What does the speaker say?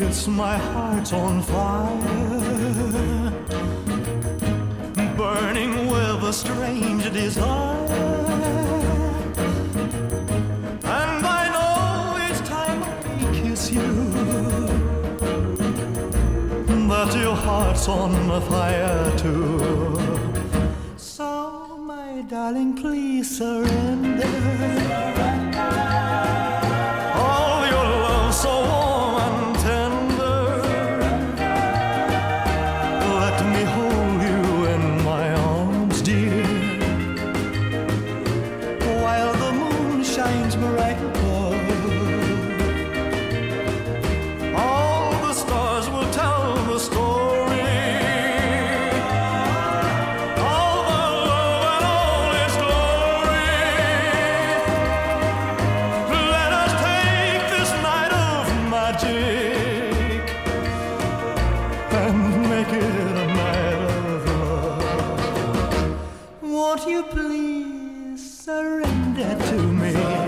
kiss, my heart's on fire, burning with a strange desire. And I know each time I kiss you that your heart's on fire too. So, my darling, please surrender. Shines bright above. All the stars will tell the story. All the love and all its glory. Let us take this night of magic and make it a night of love. Won't you please? did to me.